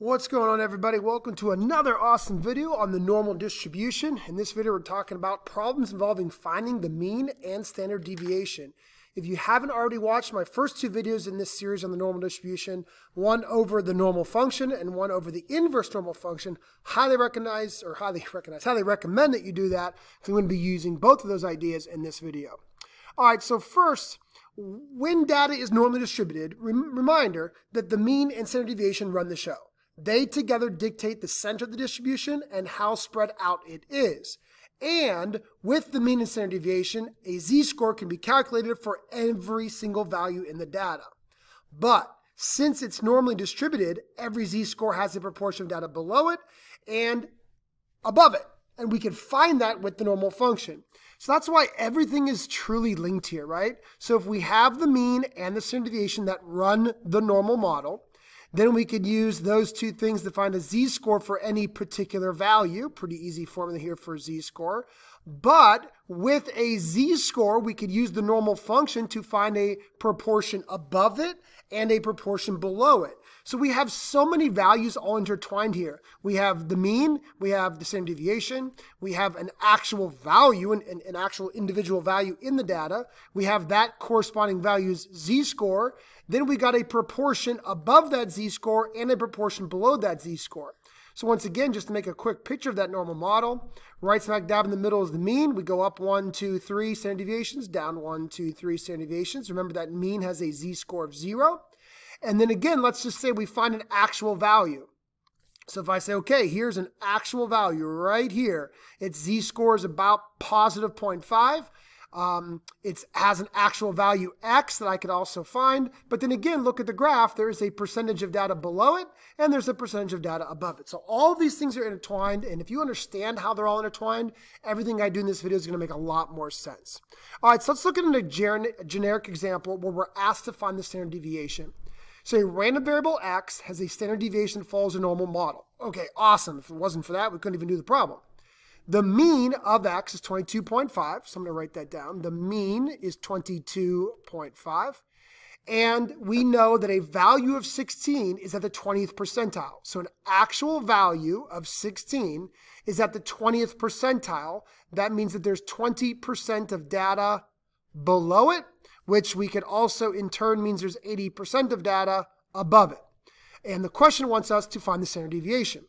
What's going on everybody? Welcome to another awesome video on the normal distribution. In this video we're talking about problems involving finding the mean and standard deviation. If you haven't already watched my first two videos in this series on the normal distribution, one over the normal function and one over the inverse normal function, highly recognize or highly recognize, highly recommend that you do that because I'm going to be using both of those ideas in this video. All right, so first, when data is normally distributed, rem reminder that the mean and standard deviation run the show. They together dictate the center of the distribution and how spread out it is. And with the mean and standard deviation, a z-score can be calculated for every single value in the data. But since it's normally distributed, every z-score has a proportion of data below it and above it. And we can find that with the normal function. So that's why everything is truly linked here, right? So if we have the mean and the standard deviation that run the normal model, then we could use those two things to find a z-score for any particular value. Pretty easy formula here for z-score. But with a z-score, we could use the normal function to find a proportion above it and a proportion below it. So we have so many values all intertwined here. We have the mean, we have the standard deviation, we have an actual value, an, an actual individual value in the data. We have that corresponding value's z-score. Then we got a proportion above that z-score and a proportion below that z-score. So once again, just to make a quick picture of that normal model, right smack dab in the middle is the mean. We go up one, two, three standard deviations, down one, two, three standard deviations. Remember that mean has a z-score of zero. And then again, let's just say we find an actual value. So if I say, okay, here's an actual value right here, its z-score is about positive 0.5. Um, it has an actual value x that I could also find. But then again, look at the graph. There is a percentage of data below it, and there's a percentage of data above it. So all these things are intertwined. And if you understand how they're all intertwined, everything I do in this video is going to make a lot more sense. All right, so let's look at a generic example where we're asked to find the standard deviation. So a random variable x has a standard deviation that follows a normal model. Okay, awesome. If it wasn't for that, we couldn't even do the problem. The mean of x is 22.5, so I'm going to write that down. The mean is 22.5. And we know that a value of 16 is at the 20th percentile. So an actual value of 16 is at the 20th percentile. That means that there's 20% of data below it which we could also in turn means there's 80% of data above it. And the question wants us to find the standard deviation.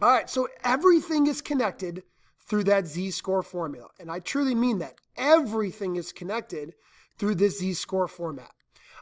All right, so everything is connected through that z-score formula. And I truly mean that. Everything is connected through this z-score format.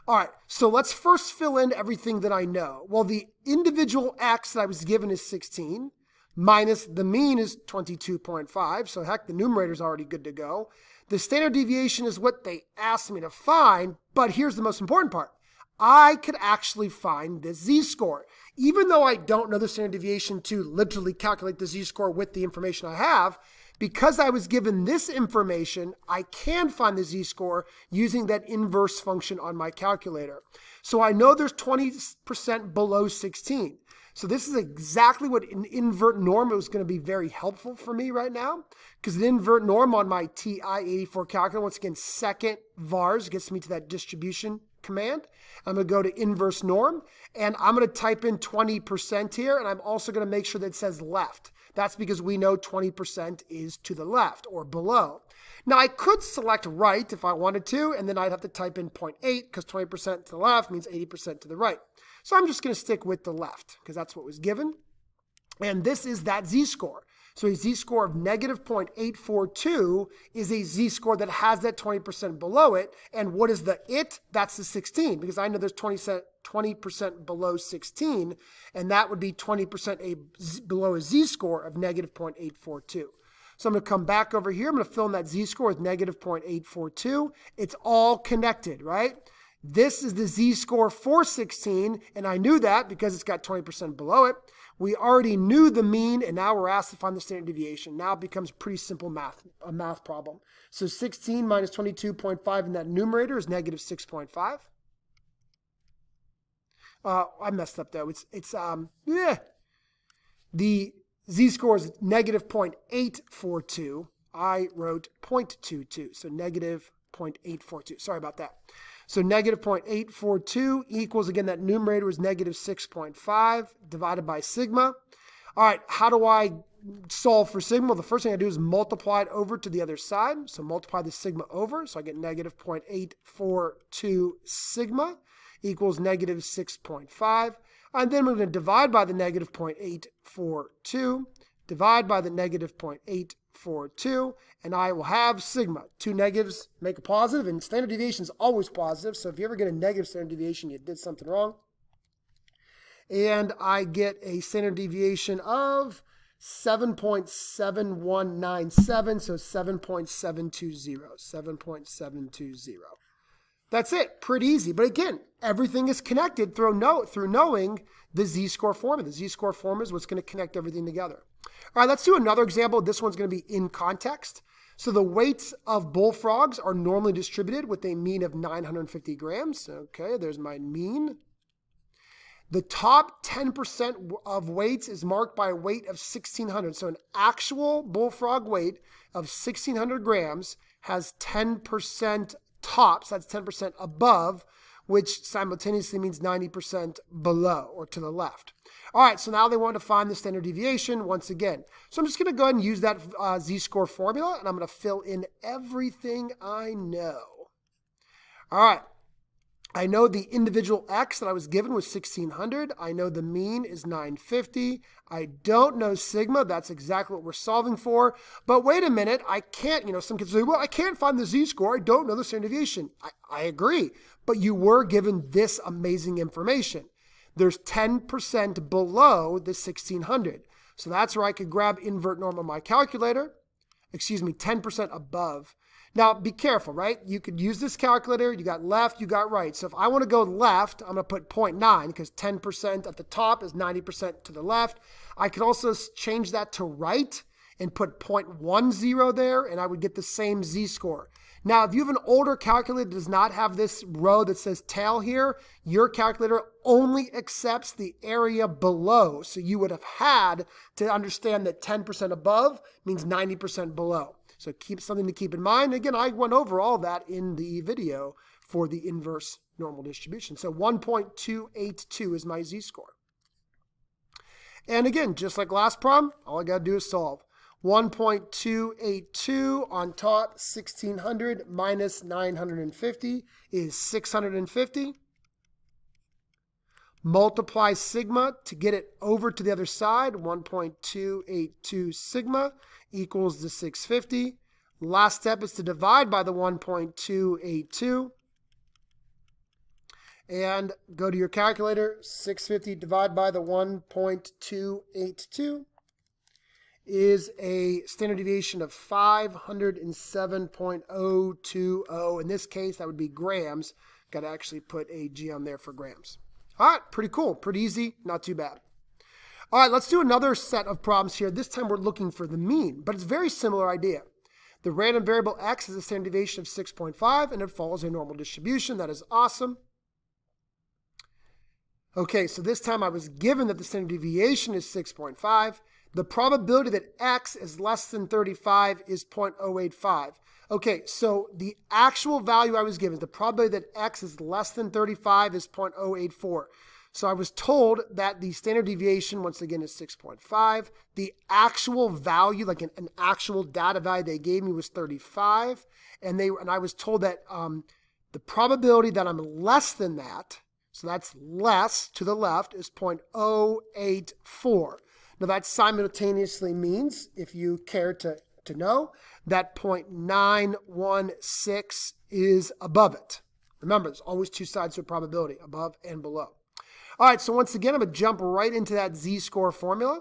All right, so let's first fill in everything that I know. Well, the individual x that I was given is 16, minus the mean is 22.5, so heck, the numerator is already good to go. The standard deviation is what they asked me to find, but here's the most important part. I could actually find the z-score. Even though I don't know the standard deviation to literally calculate the z-score with the information I have, because I was given this information, I can find the z-score using that inverse function on my calculator. So I know there's 20% below 16. So this is exactly what an invert norm is going to be very helpful for me right now because an invert norm on my TI-84 calculator, once again, second vars gets me to that distribution command. I'm going to go to inverse norm and I'm going to type in 20% here and I'm also going to make sure that it says left. That's because we know 20% is to the left or below. Now I could select right if I wanted to and then I'd have to type in 0.8 because 20% to the left means 80% to the right. So I'm just going to stick with the left because that's what was given. And this is that z-score. So a z-score of negative 0.842 is a z-score that has that 20% below it. And what is the it? That's the 16 because I know there's 20% below 16 and that would be 20% a, below a z-score of negative 0.842. So I'm going to come back over here. I'm going to fill in that z-score with negative 0.842. It's all connected, right? This is the z-score for 16, and I knew that because it's got 20% below it. We already knew the mean, and now we're asked to find the standard deviation. Now it becomes pretty simple math, a math problem. So 16 minus 22.5 in that numerator is negative 6.5. Uh, I messed up though. It's, it's um, yeah. The z-score is negative 0.842. I wrote 0.22, so negative 0.842. Sorry about that. So negative 0.842 equals, again, that numerator is negative 6.5 divided by sigma. All right, how do I solve for sigma? Well, the first thing I do is multiply it over to the other side. So multiply the sigma over. So I get negative 0.842 sigma equals negative 6.5. And then we're going to divide by the negative 0.842, divide by the negative 0.842, and I will have sigma. Two negatives make a positive, and standard deviation is always positive. So if you ever get a negative standard deviation, you did something wrong. And I get a standard deviation of 7.7197, so 7.720, 7.720. That's it, pretty easy. But again, everything is connected through, know, through knowing the z-score formula. The z-score formula is what's going to connect everything together. All right, let's do another example. This one's going to be in context. So the weights of bullfrogs are normally distributed with a mean of 950 grams. Okay, there's my mean. The top 10% of weights is marked by a weight of 1600. So an actual bullfrog weight of 1600 grams has 10% tops, that's 10% above, which simultaneously means 90% below or to the left. All right, so now they want to find the standard deviation once again. So I'm just going to go ahead and use that uh, z-score formula, and I'm going to fill in everything I know. All right, I know the individual X that I was given was 1600. I know the mean is 950. I don't know sigma. That's exactly what we're solving for. But wait a minute. I can't, you know, some kids say, well, I can't find the z-score. I don't know the standard deviation. I, I agree. But you were given this amazing information. There's 10% below the 1600. So that's where I could grab invert norm on my calculator. Excuse me, 10% above. Now, be careful, right? You could use this calculator. You got left, you got right. So if I want to go left, I'm going to put 0.9 because 10% at the top is 90% to the left. I could also change that to right and put 0.10 there, and I would get the same z-score. Now, if you have an older calculator that does not have this row that says tail here, your calculator only accepts the area below. So you would have had to understand that 10% above means 90% below. So keep something to keep in mind. Again, I went over all that in the video for the inverse normal distribution. So 1.282 is my z-score. And again, just like last problem, all I got to do is solve. 1.282 on top, 1600 minus 950 is 650. Multiply sigma to get it over to the other side, 1.282 sigma equals the 650. Last step is to divide by the 1.282. And go to your calculator, 650 divided by the 1.282 is a standard deviation of 507.020. In this case, that would be grams. Got to actually put a G on there for grams. All right, pretty cool, pretty easy, not too bad. All right, let's do another set of problems here. This time we're looking for the mean, but it's a very similar idea. The random variable x is a standard deviation of 6.5, and it follows a normal distribution. That is awesome. Okay, so this time I was given that the standard deviation is 6.5. The probability that x is less than 35 is 0.085. Okay, so the actual value I was given, the probability that x is less than 35 is 0.084. So I was told that the standard deviation, once again, is 6.5. The actual value, like an, an, actual data value they gave me was 35. And they and I was told that um, the probability that I'm less than that, so that's less to the left, is 0.084. Now that simultaneously means, if you care to, to know, that 0.916 is above it. Remember, there's always two sides to a probability, above and below. All right, so once again, I'm going to jump right into that z-score formula.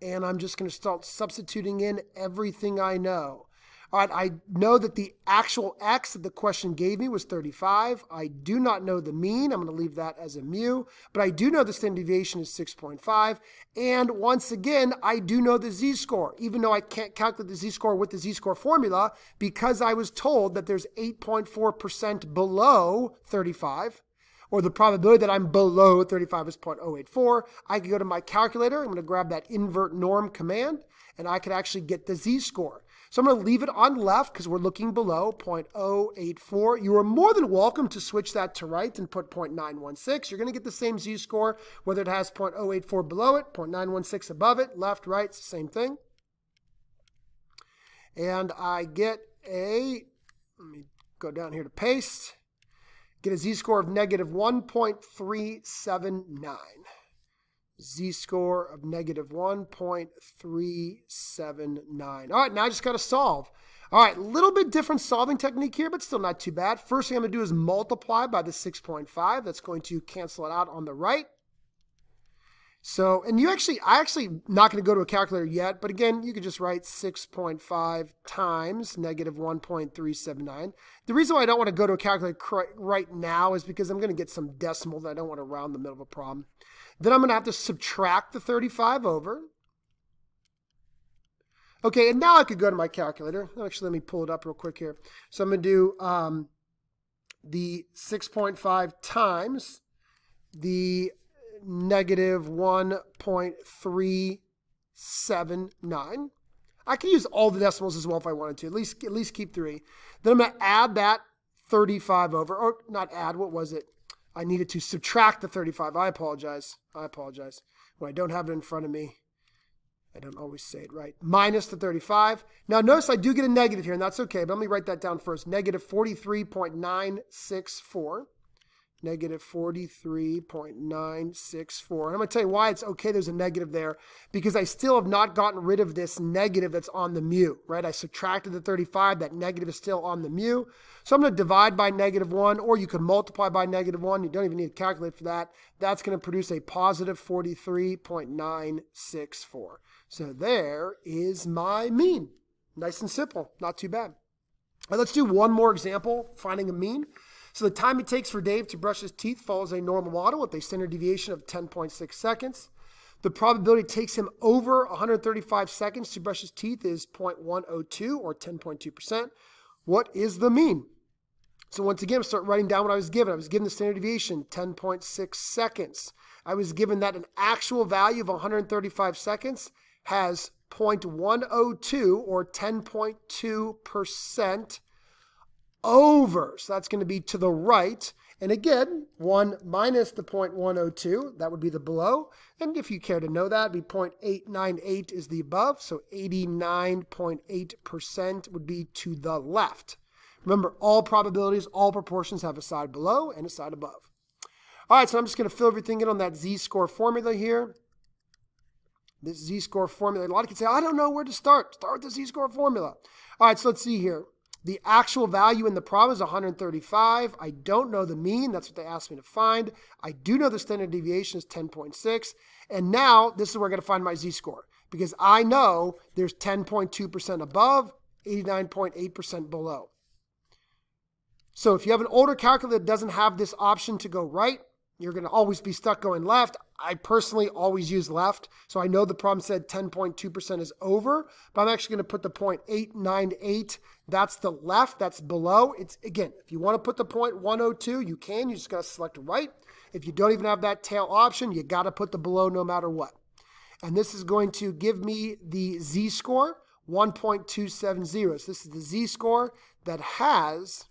And I'm just going to start substituting in everything I know. All right, I know that the actual x that the question gave me was 35. I do not know the mean. I'm going to leave that as a mu. But I do know the standard deviation is 6.5. And once again, I do know the z-score, even though I can't calculate the z-score with the z-score formula because I was told that there's 8.4% below 35 or the probability that I'm below 35 is 0.084, I can go to my calculator. I'm going to grab that invert norm command, and I can actually get the z-score. So I'm going to leave it on left because we're looking below 0.084. You are more than welcome to switch that to right and put 0.916. You're going to get the same z-score whether it has 0.084 below it, 0.916 above it, left, right, it's the same thing. And I get a, let me go down here to paste, get a z-score of negative 1.379 z-score of negative 1.379. All right, now I just got to solve. All right, a little bit different solving technique here, but still not too bad. First thing I'm going to do is multiply by the 6.5. That's going to cancel it out on the right. So, and you actually, I actually not going to go to a calculator yet, but again, you could just write 6.5 times negative 1.379. The reason why I don't want to go to a calculator right now is because I'm going to get some decimal that I don't want to round the middle of a problem. Then I'm going to have to subtract the 35 over. Okay, and now I could go to my calculator. Actually, let me pull it up real quick here. So I'm going to do um, the 6.5 times the negative 1.379. I can use all the decimals as well if I wanted to. At least at least keep three. Then I'm going to add that 35 over, or not add, what was it? I needed to subtract the 35. I apologize. I apologize. When I don't have it in front of me, I don't always say it right. Minus the 35. Now notice I do get a negative here, and that's okay, but let me write that down first. Negative 43.964 negative 43.964. And I'm going to tell you why it's okay there's a negative there, because I still have not gotten rid of this negative that's on the mu, right? I subtracted the 35, that negative is still on the mu. So I'm going to divide by negative 1, or you can multiply by negative 1. You don't even need to calculate for that. That's going to produce a positive 43.964. So there is my mean. Nice and simple, not too bad. Right, let's do one more example, finding a mean. So the time it takes for Dave to brush his teeth follows a normal model with a standard deviation of 10.6 seconds. The probability it takes him over 135 seconds to brush his teeth is 0.102 or 10.2%. What is the mean? So once again, start writing down what I was given. I was given the standard deviation, 10.6 seconds. I was given that an actual value of 135 seconds has 0.102 or 10.2% over. So that's going to be to the right. And again, 1 minus the 0.102, that would be the below. And if you care to know that, would be 0.898 is the above. So 89.8% would be to the left. Remember, all probabilities, all proportions have a side below and a side above. All right, so I'm just going to fill everything in on that z-score formula here. This z-score formula. A lot of kids say, I don't know where to start. Start with the z-score formula. All right, so let's see here. The actual value in the problem is 135. I don't know the mean. That's what they asked me to find. I do know the standard deviation is 10.6. And now this is where I'm going to find my z-score because I know there's 10.2% above, 89.8% below. So if you have an older calculator that doesn't have this option to go right, you're going to always be stuck going left. I personally always use left. So I know the problem said 10.2% is over, but I'm actually going to put the 0.898. That's the left. That's below. It's again, if you want to put the 0.102, you can. You just got to select right. If you don't even have that tail option, you got to put the below no matter what. And this is going to give me the z-score, 1.270. So this is the z-score that has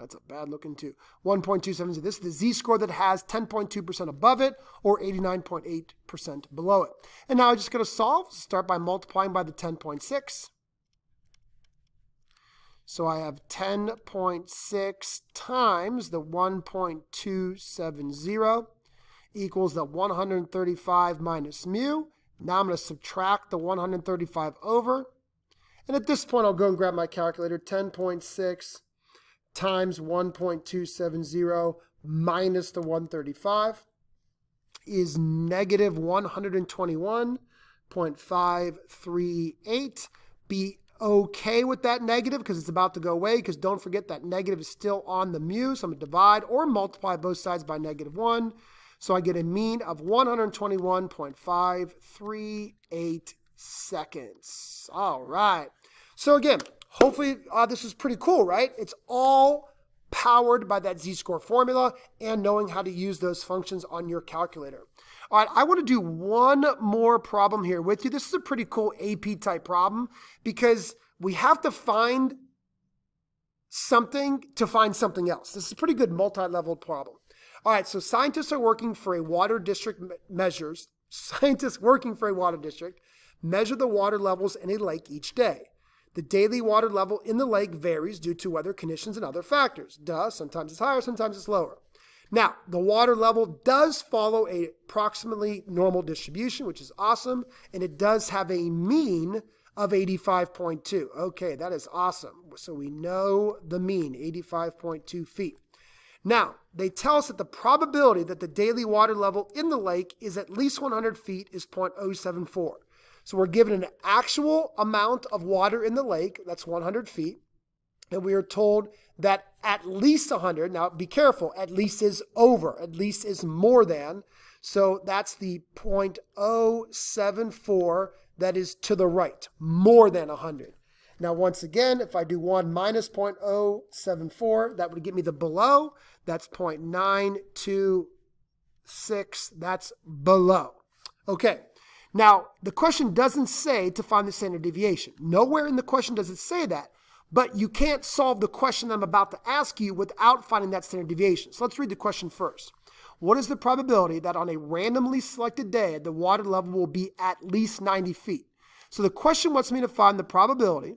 that's a bad looking two. 1.270. This is the z-score that has 10.2% above it or 89.8% below it. And now I'm just going to solve. Start by multiplying by the 10.6. So I have 10.6 times the 1.270 equals the 135 minus mu. Now I'm going to subtract the 135 over. And at this point, I'll go and grab my calculator. 10.6 times 1.270 minus the 135 is negative 121.538. Be okay with that negative because it's about to go away because don't forget that negative is still on the mu. So I'm going to divide or multiply both sides by negative 1. So I get a mean of 121.538 seconds. All right. So again, Hopefully uh, this is pretty cool, right? It's all powered by that z-score formula and knowing how to use those functions on your calculator. All right, I want to do one more problem here with you. This is a pretty cool AP type problem because we have to find something to find something else. This is a pretty good multi-level problem. All right, so scientists are working for a water district measures, scientists working for a water district measure the water levels in a lake each day. The daily water level in the lake varies due to weather conditions and other factors. Duh, sometimes it's higher, sometimes it's lower. Now, the water level does follow a approximately normal distribution, which is awesome, and it does have a mean of 85.2. Okay, that is awesome. So we know the mean, 85.2 feet. Now, they tell us that the probability that the daily water level in the lake is at least 100 feet is 0.074. So we're given an actual amount of water in the lake, that's 100 feet, and we are told that at least 100, now be careful, at least is over, at least is more than. So that's the 0.074 that is to the right, more than 100. Now, once again, if I do 1 minus 0.074, that would give me the below. That's 0.926. That's below. Okay. Now, the question doesn't say to find the standard deviation. Nowhere in the question does it say that. But you can't solve the question I'm about to ask you without finding that standard deviation. So let's read the question first. What is the probability that on a randomly selected day, the water level will be at least 90 feet? So the question wants me to find the probability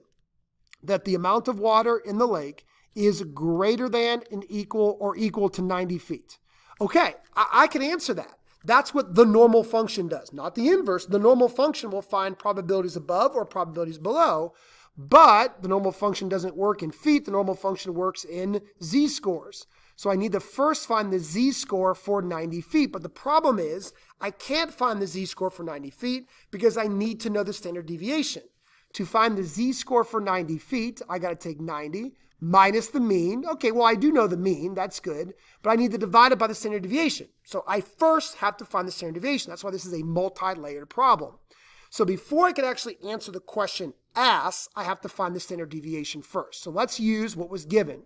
that the amount of water in the lake is greater than and equal or equal to 90 feet. Okay, I, I can answer that. That's what the normal function does, not the inverse. The normal function will find probabilities above or probabilities below. But the normal function doesn't work in feet. The normal function works in z-scores. So I need to first find the z-score for 90 feet. But the problem is I can't find the z-score for 90 feet because I need to know the standard deviation. To find the z-score for 90 feet, I got to take 90 minus the mean. Okay, well, I do know the mean. That's good. But I need to divide it by the standard deviation. So I first have to find the standard deviation. That's why this is a multi-layered problem. So before I can actually answer the question asked, I have to find the standard deviation first. So let's use what was given.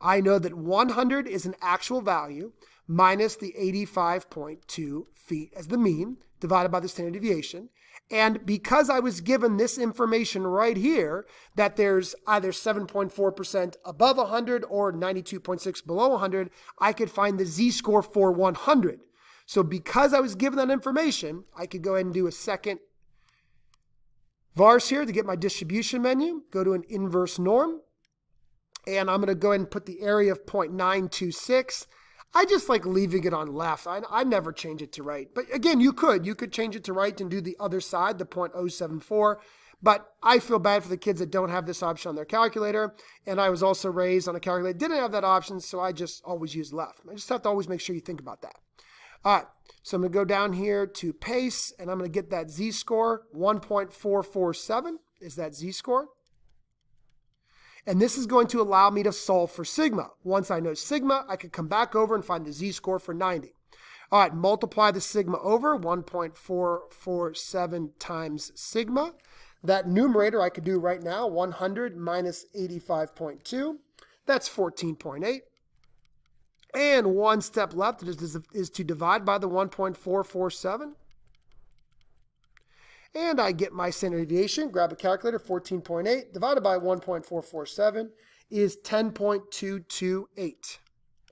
I know that 100 is an actual value minus the 85.2 feet as the mean divided by the standard deviation. And because I was given this information right here, that there's either 7.4% above 100 or 92.6 below 100, I could find the z-score for 100. So because I was given that information, I could go ahead and do a second vars here to get my distribution menu, go to an inverse norm, and I'm going to go ahead and put the area of 0.926. I just like leaving it on left. I, I never change it to right. But again, you could. You could change it to right and do the other side, the 0.074. But I feel bad for the kids that don't have this option on their calculator. And I was also raised on a calculator that didn't have that option, so I just always use left. I just have to always make sure you think about that. All right, so I'm going to go down here to pace, and I'm going to get that z-score. 1.447 is that z-score. And this is going to allow me to solve for sigma. Once I know sigma, I can come back over and find the z-score for 90. All right, multiply the sigma over 1.447 times sigma. That numerator I could do right now, 100 minus 85.2. That's 14.8. And one step left is to divide by the 1.447. And I get my standard deviation, grab a calculator, 14.8 divided by 1.447 is 10.228.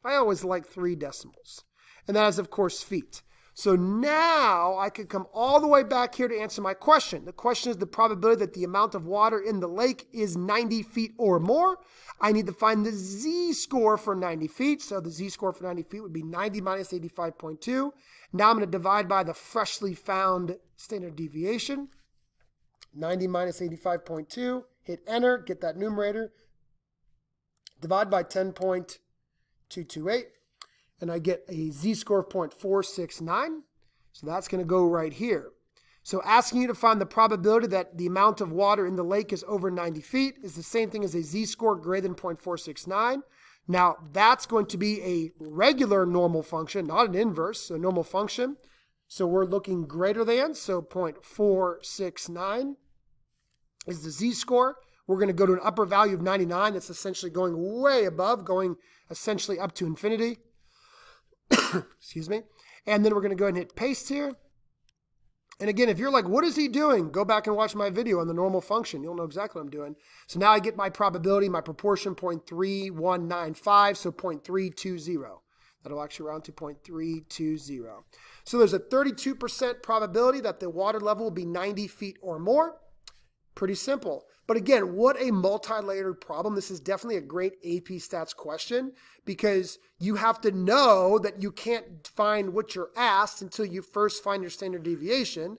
I always like three decimals. And that is, of course, feet. So now I can come all the way back here to answer my question. The question is the probability that the amount of water in the lake is 90 feet or more. I need to find the z-score for 90 feet. So the z-score for 90 feet would be 90 minus 85.2. Now I'm going to divide by the freshly found standard deviation. 90 minus 85.2. Hit enter, get that numerator. Divide by 10.228 and I get a z-score of 0.469. So that's going to go right here. So asking you to find the probability that the amount of water in the lake is over 90 feet is the same thing as a z-score greater than 0.469. Now that's going to be a regular normal function, not an inverse, so normal function. So we're looking greater than, so 0.469 is the z-score. We're going to go to an upper value of 99. That's essentially going way above, going essentially up to infinity. Excuse me. And then we're going to go ahead and hit paste here. And again, if you're like, what is he doing? Go back and watch my video on the normal function. You'll know exactly what I'm doing. So now I get my probability, my proportion 0.3195, so 0.320. That'll actually round to 0.320. So there's a 32% probability that the water level will be 90 feet or more. Pretty simple. But again, what a multi-layered problem. This is definitely a great AP stats question because you have to know that you can't find what you're asked until you first find your standard deviation.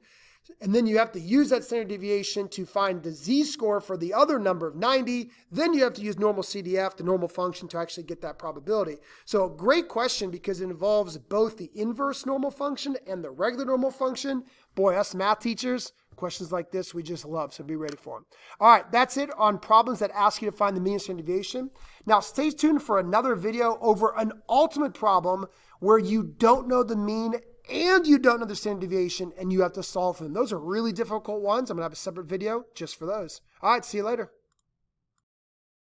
And then you have to use that standard deviation to find the z-score for the other number of 90. Then you have to use normal CDF, the normal function, to actually get that probability. So great question because it involves both the inverse normal function and the regular normal function. Boy, us math teachers, questions like this we just love, so be ready for them. All right, that's it on problems that ask you to find the mean and standard deviation. Now stay tuned for another video over an ultimate problem where you don't know the mean and you don't know the standard deviation and you have to solve them. Those are really difficult ones. I'm going to have a separate video just for those. All right, see you later.